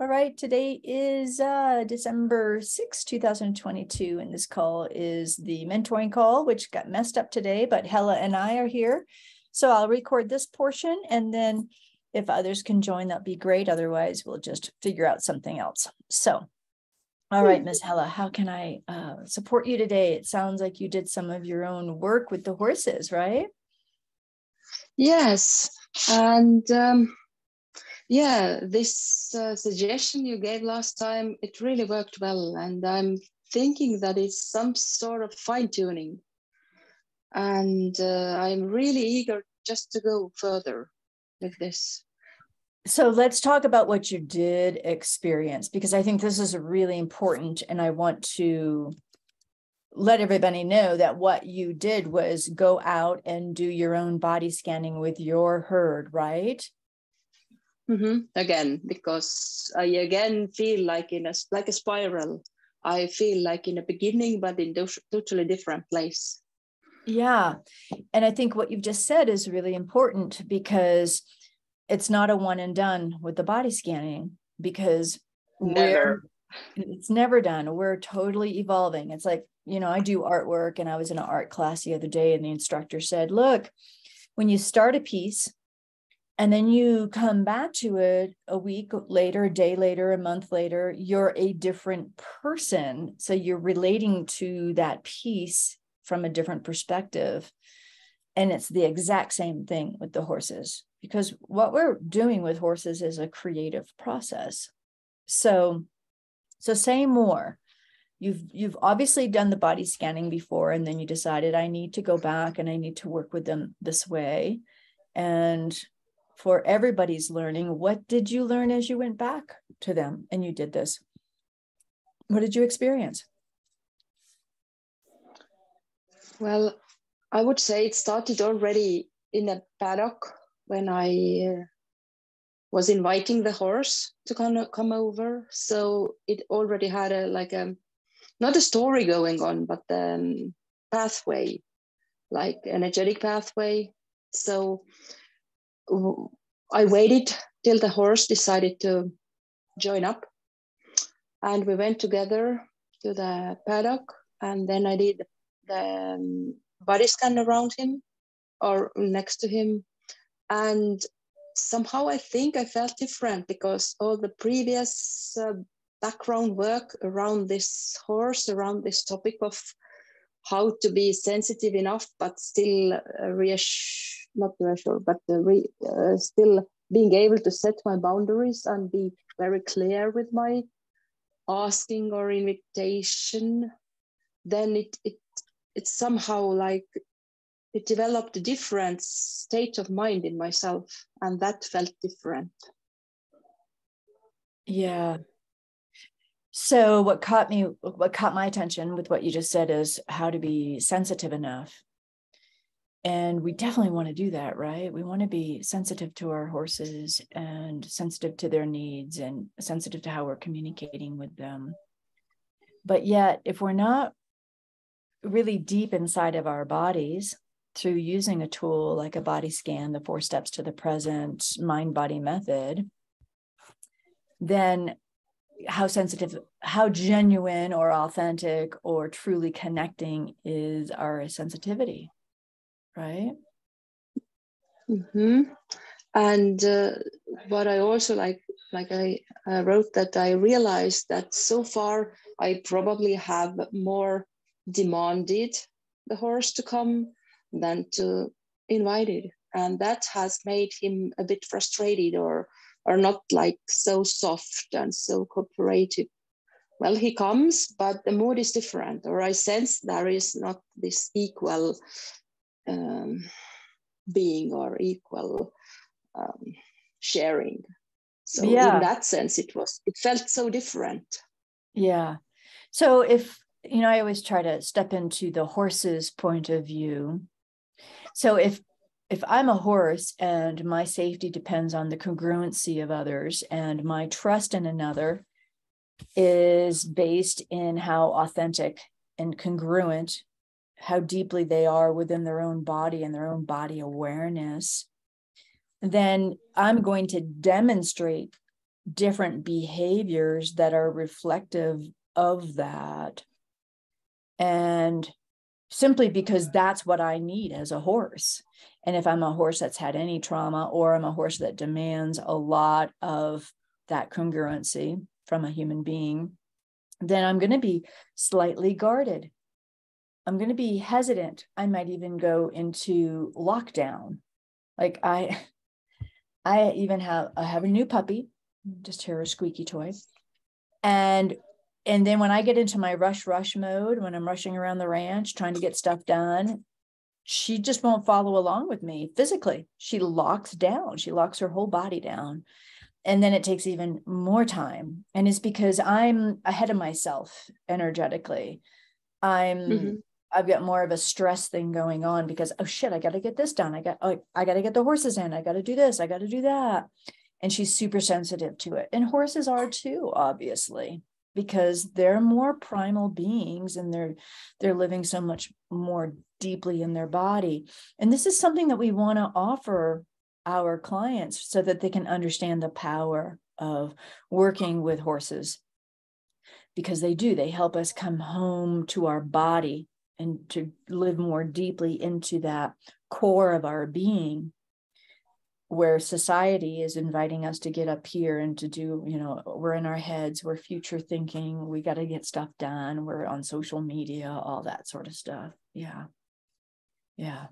All right, today is uh, December 6, 2022, and this call is the mentoring call, which got messed up today, but Hele and I are here. So I'll record this portion, and then if others can join, that'd be great. Otherwise, we'll just figure out something else. So, all right, Miss Hele, how can I uh, support you today? It sounds like you did some of your own work with the horses, right? Yes, and um, yeah, this uh, suggestion you gave last time, it really worked well. And I'm thinking that it's some sort of fine tuning. And uh, I'm really eager just to go further with this. So let's talk about what you did experience, because I think this is really important. And I want to let everybody know that what you did was go out and do your own body scanning with your herd, right? Mm-hmm. Again, because I again feel like in a like a spiral. I feel like in a beginning, but in a totally different place. Yeah, and I think what you've just said is really important because it's not a one and done with the body scanning because never it's never done. We're totally evolving. It's like you know, I do artwork, and I was in an art class the other day, and the instructor said, "Look, when you start a piece." And then you come back to it a week later a day later a month later you're a different person. So you're relating to that piece from a different perspective. And it's the exact same thing with the horses because what we're doing with horses is a creative process. So so say more. You've you've obviously done the body scanning before and then you decided i need to go back and i need to work with them this way. And for everybody's learning. What did you learn as you went back to them and you did this? What did you experience? Well, I would say it started already in a paddock when I uh, was inviting the horse to of come over. So it already had a like a not a story going on, but um pathway, like energetic pathway. So I waited till the horse decided to join up. And we went together to the paddock. And then I did the um, body scan around him or next to him. And somehow I think I felt different because all the previous uh, background work around this horse, around this topic of how to be sensitive enough, but still uh, reassure not reassure, but re, uh, still being able to set my boundaries and be very clear with my asking or invitation, then it it it's somehow like it developed a different state of mind in myself, and that felt different. Yeah. So what caught me, what caught my attention with what you just said is how to be sensitive enough. And we definitely want to do that right? We want to be sensitive to our horses and sensitive to their needs and sensitive to how we're communicating with them. But yet if we're not really deep inside of our bodies through using a tool like a body scan the four steps to the present mind body method then how sensitive how genuine or authentic or truly connecting is our sensitivity right? Mm-hmm. And uh, what I also like, like I uh, wrote that I realized that so far I probably have more demanded the horse to come than to invited, and that has made him a bit frustrated or or not like so soft and so cooperative. Well, he comes, but the mood is different, or I sense there is not this equal um, being or equal um, sharing. So yeah. in that sense, it was it felt so different. Yeah. So if you know, I always try to step into the horse's point of view. So if if I'm a horse and my safety depends on the congruency of others and my trust in another is based in how authentic and congruent how deeply they are within their own body and their own body awareness, then I'm going to demonstrate different behaviors that are reflective of that. And simply because that's what I need as a horse. And if I'm a horse that's had any trauma, or I'm a horse that demands a lot of that congruency from a human being, then I'm going to be slightly guarded. I'm going to be hesitant. I might even go into lockdown. Like I, I even have I have a new puppy, just hear a squeaky toy, and and then when I get into my rush rush mode, when I'm rushing around the ranch trying to get stuff done, she just won't follow along with me physically. She locks down. She locks her whole body down. And then it takes even more time. And it's because I'm ahead of myself energetically. I'm mm-hmm. I've got more of a stress thing going on because oh shit, I got to get this done. I got oh, I got to get the horses in. I got to do this. I got to do that. And she's super sensitive to it. And horses are too, obviously, because they're more primal beings and they're they're living so much more deeply in their body. And this is something that we want to offer our clients so that they can understand the power of working with horses because they do they help us come home to our body and to live more deeply into that core of our being where society is inviting us to get up here and to do you know we're in our heads we're future thinking we got to get stuff done we're on social media all that sort of stuff. Yeah. Yeah.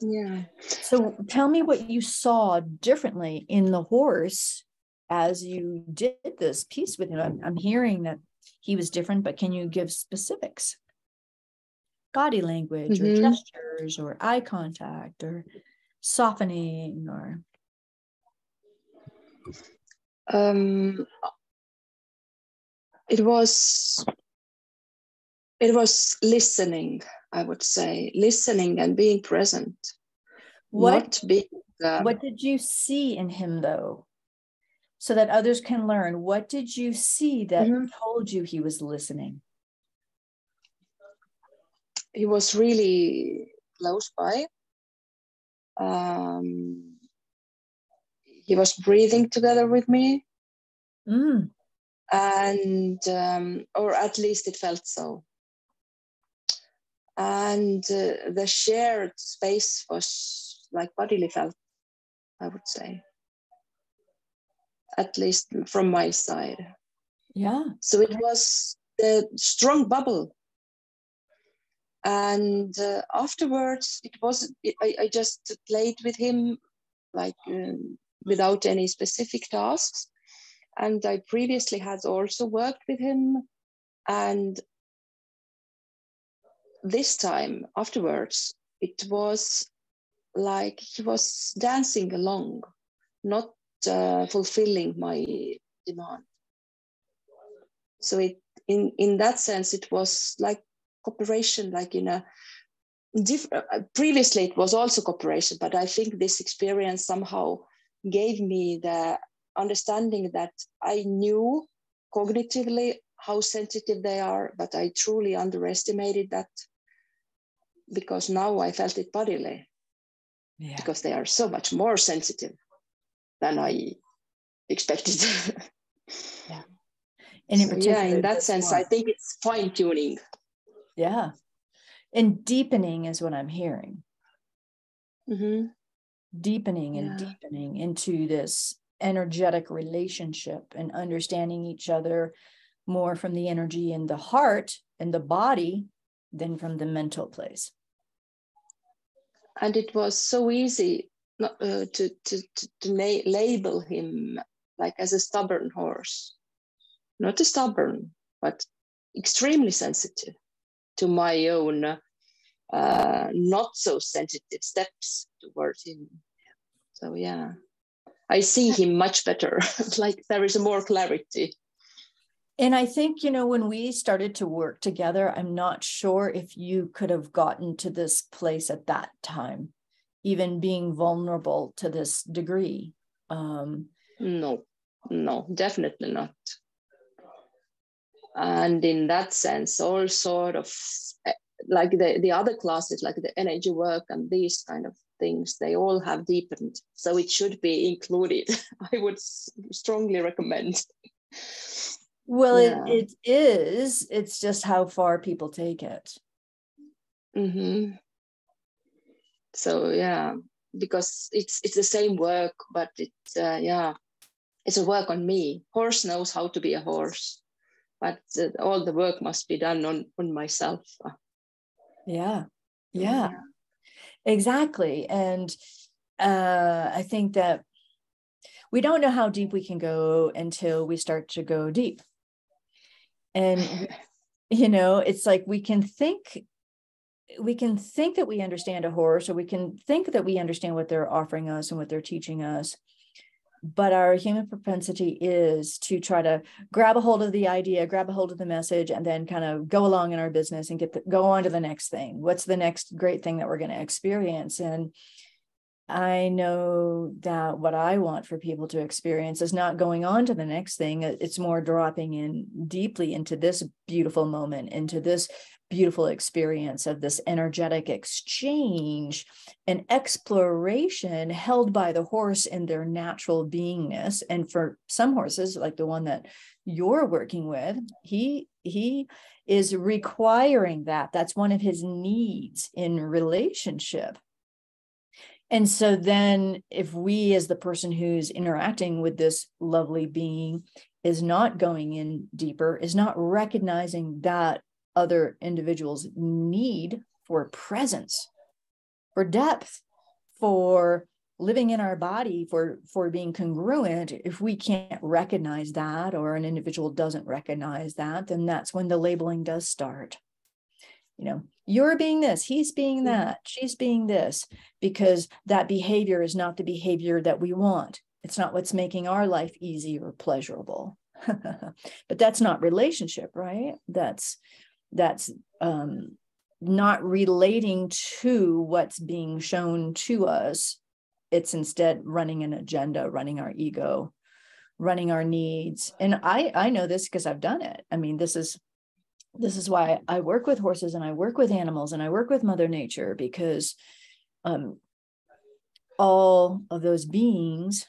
Yeah. So tell me what you saw differently in the horse as you did this piece with him. I'm, I'm hearing that he was different but can you give specifics? Body language mm-hmm. or gestures or eye contact or softening or? Um, it was it was listening i would say. Listening and being present. What being, what did you see in him though? So that others can learn. What did you see that mm-hmm. told you he was listening? He was really close by. Um, he was breathing together with me. Mm. And, um, or at least it felt so. And uh, the shared space was like bodily felt, I would say. At least from my side. Yeah. So it was the strong bubble and uh, afterwards it was I, I, just played with him like um, without any specific tasks. And i previously had also worked with him. And this time afterwards it was like he was dancing along not uh, fulfilling my demand. So it in in that sense it was like cooperation like in a different uh, previously it was also cooperation but i think this experience somehow gave me the understanding that i knew cognitively how sensitive they are but i truly underestimated that because now i felt it bodily yeah. because they are so much more sensitive than i expected yeah and in so, yeah in that sense one. i think it's fine tuning yeah. And deepening is what I'm hearing. Mm-hmm. Deepening and yeah. deepening into this energetic relationship and understanding each other more from the energy in the heart and the body than from the mental place. And it was so easy not, uh, to, to, to, to na- label him like as a stubborn horse. Not a stubborn, but extremely sensitive to my own uh, not so sensitive steps towards him. So yeah, I see him much better. like there is more clarity. And I think, you know, when we started to work together, I'm not sure if you could have gotten to this place at that time, even being vulnerable to this degree. Um, no, no, definitely not and in that sense all sort of eh, like the, the other classes like the energy work and these kind of things they all have deepened. So it should be included. I would strongly recommend. Well yeah. it, it is. It's just how far people take it. Mm-hmm. so yeah because it's it's the same work but it's uh, yeah it's a work on me. Horse knows how to be a horse but uh, all the work must be done on on myself. Yeah. Yeah, yeah. exactly. And uh i think that we don't know how deep we can go until we start to go deep. And you know it's like we can think we can think that we understand a horse or we can think that we understand what they're offering us and what they're teaching us but our human propensity is to try to grab a hold of the idea grab a hold of the message and then kind of go along in our business and get the, go on to the next thing. What's the next great thing that we're going to experience? And I know that what I want for people to experience is not going on to the next thing. It's more dropping in deeply into this beautiful moment, into this beautiful experience of this energetic exchange and exploration held by the horse in their natural beingness. And for some horses, like the one that you're working with, he he is requiring that. That's one of his needs in relationship and so then, if we, as the person who's interacting with this lovely being, is not going in deeper, is not recognizing that other individuals' need for presence, for depth, for living in our body for for being congruent if we can't recognize that or an individual doesn't recognize that then that's when the labeling does start you know you're being this he's being that she's being this because that behavior is not the behavior that we want. It's not what's making our life easy or pleasurable. But that's not relationship right? That's that's um not relating to what's being shown to us. It's instead running an agenda running our ego running our needs. And i i know this because i've done it. I mean this is this is why I work with horses and I work with animals and I work with Mother Nature because um, all of those beings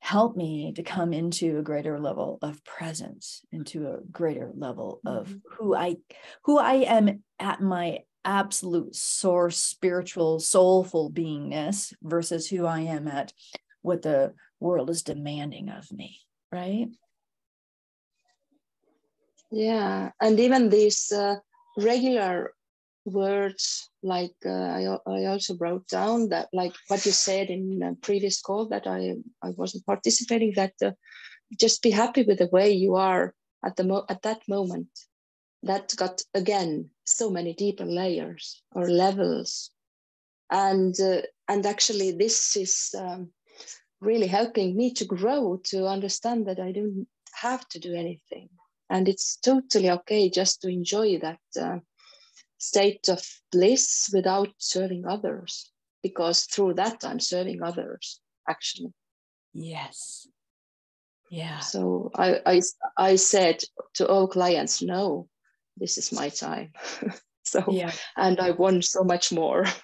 help me to come into a greater level of presence into a greater level of mm-hmm. who i who i am at my absolute source spiritual soulful beingness versus who i am at what the world is demanding of me right yeah and even these uh, regular words like uh, I, I also wrote down that like what you said in previous call that i i wasn't participating that uh, just be happy with the way you are at the mo- at that moment. That got again so many deeper layers or levels. And uh, and actually this is um, really helping me to grow to understand that i don't have to do anything and it's totally okay just to enjoy that uh, state of bliss without serving others because through that i'm serving others actually. Yes. Yeah. So i i, I said to all clients no this is my time. So yeah. and i want so much more.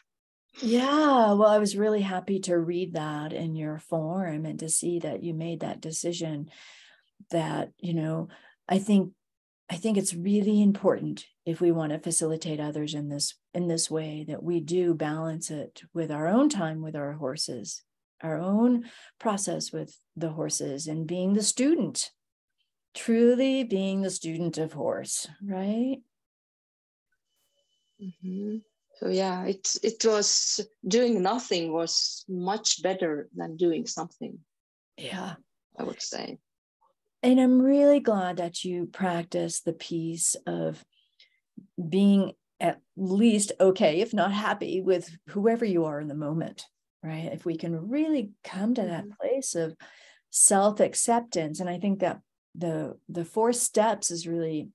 Yeah well i was really happy to read that in your form and to see that you made that decision that you know I think I think it's really important if we want to facilitate others in this in this way that we do balance it with our own time with our horses, our own process with the horses and being the student, truly being the student of horse, right? Mm-hmm. So yeah, it it was doing nothing was much better than doing something. Yeah, I would say and I'm really glad that you practice the piece of being at least okay, if not happy, with whoever you are in the moment, right? If we can really come to that mm-hmm. place of self acceptance, and I think that the the four steps is really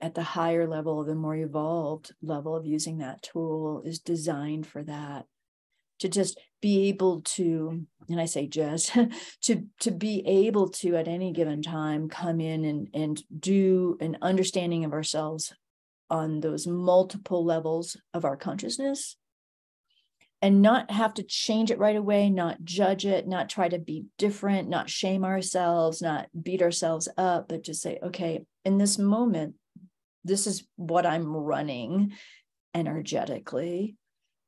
at the higher level, the more evolved level of using that tool is designed for that to just be able to and i say just to to be able to at any given time come in and and do an understanding of ourselves on those multiple levels of our consciousness and not have to change it right away, not judge it, not try to be different, not shame ourselves, not beat ourselves up, but just say, okay, in this moment, this is what I'm running energetically.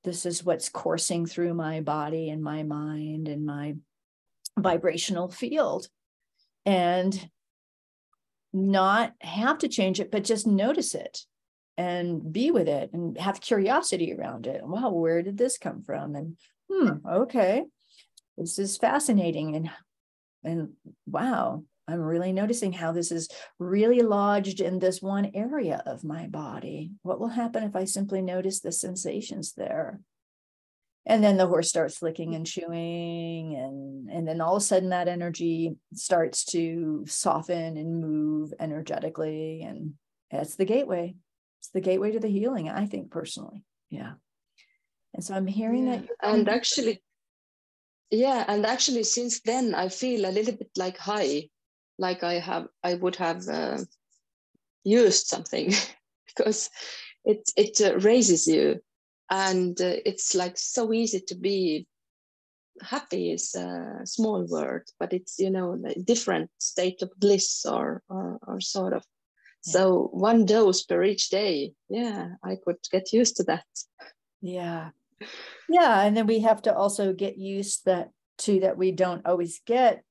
This is what's coursing through my body and my mind and my vibrational field. And not have to change it, but just notice it and be with it and have curiosity around it. Wow, where did this come from? And hmm, okay, this is fascinating. And and wow, I'm really noticing how this is really lodged in this one area of my body. What will happen if I simply notice the sensations there? And then the horse starts licking and chewing, and, and then all of a sudden that energy starts to soften and move energetically. And that's the gateway it's the gateway to the healing i think personally yeah and so i'm hearing yeah. that and actually yeah and actually since then i feel a little bit like high like i have i would have uh, used something because it it uh, raises you and uh, it's like so easy to be happy is a small word but it's you know a different state of bliss or or, or sort of so one dose per each day. Yeah, I could get used to that. Yeah. Yeah. And then we have to also get used that to that we don't always get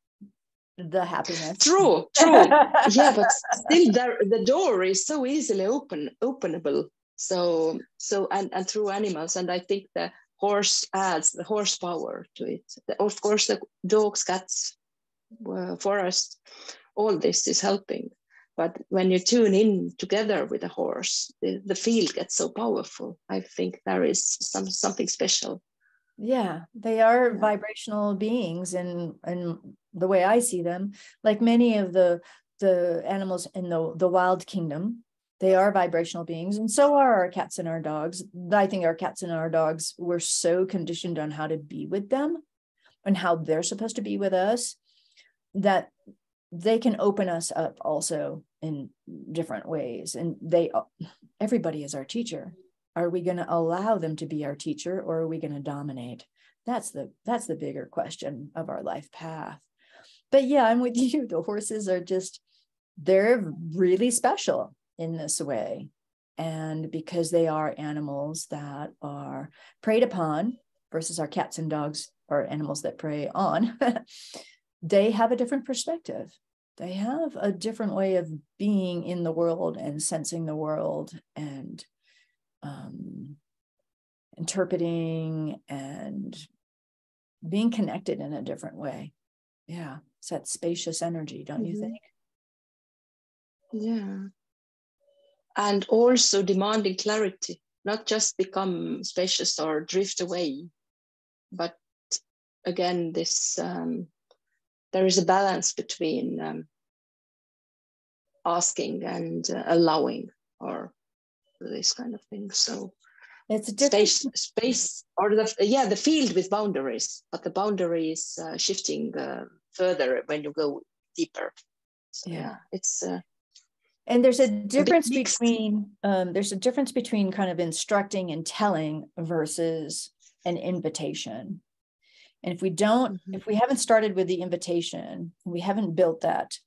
the happiness. True, true. yeah, but still there the door is so easily open openable. So so and, and through animals. And I think the horse adds the horsepower to it. The, of course the dogs, cats, uh, forest, all this is helping but when you tune in together with a horse the, the field gets so powerful i think there is some something special yeah they are yeah. vibrational beings and and the way i see them. Like many of the the animals in the the wild kingdom they are vibrational beings and so are our cats and our dogs. I think our cats and our dogs were so conditioned on how to be with them and how they're supposed to be with us that they can open us up also in different ways. And they everybody is our teacher are we going to allow them to be our teacher or are we going to dominate? That's the that's the bigger question of our life path. But yeah i'm with you. The horses are just they're really special in this way. And because they are animals that are preyed upon versus our cats and dogs are animals that prey on they have a different perspective. They have a different way of being in the world and sensing the world and um, interpreting and being connected in a different way. Yeah, it's that spacious energy, don't mm-hmm. you think? Yeah. And also demanding clarity, not just become spacious or drift away, but again, this um, there is a balance between um, asking and uh, allowing or this kind of thing so it's a space space or the yeah the field with boundaries but the boundary is uh, shifting uh, further when you go deeper so, yeah. yeah. it's uh, and there's a difference a between um, there's a difference between kind of instructing and telling versus an invitation and if we don't, mm-hmm. if we haven't started with the invitation, we haven't built that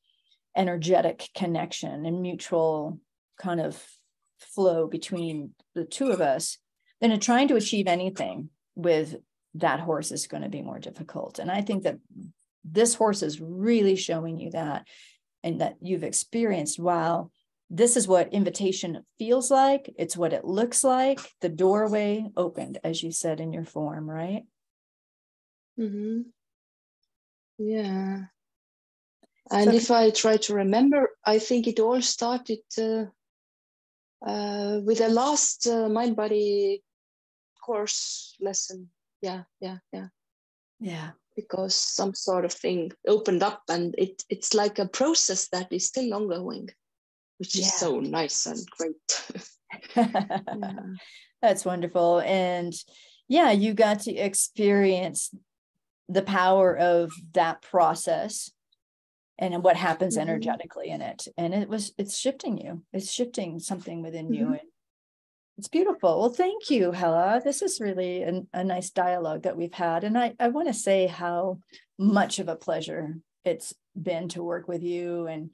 energetic connection and mutual kind of flow between the two of us, then trying to achieve anything with that horse is going to be more difficult. And I think that this horse is really showing you that and that you've experienced wow this is what invitation feels like it's what it looks like the doorway opened as you said in your form right Mm-hmm. Yeah. And so, if I try to remember, I think it all started uh, uh, with the last uh, mind body course lesson. Yeah, yeah, yeah. Yeah. Because some sort of thing opened up and it, it's like a process that is still ongoing, which yeah. is so nice and great. yeah. That's wonderful. And yeah, you got to experience the power of that process and what happens mm-hmm. energetically in it and it was it's shifting you it's shifting something within mm-hmm. you and it's beautiful. Well, thank you, Hele This is really an, a nice dialogue that we've had. And I, I want to say how much of a pleasure it's been to work with you. And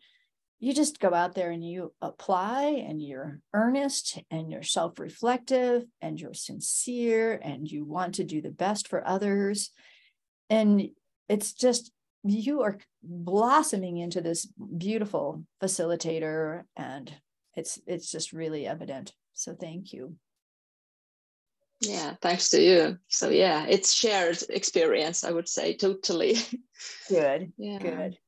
you just go out there and you apply and you're earnest and you're self reflective and you're sincere and you want to do the best for others. And it's just, you are blossoming into this beautiful facilitator and it's it's just really evident so thank you. Yeah, thanks to you. So yeah, it's shared experience, I would say, totally. Good. Yeah. Good.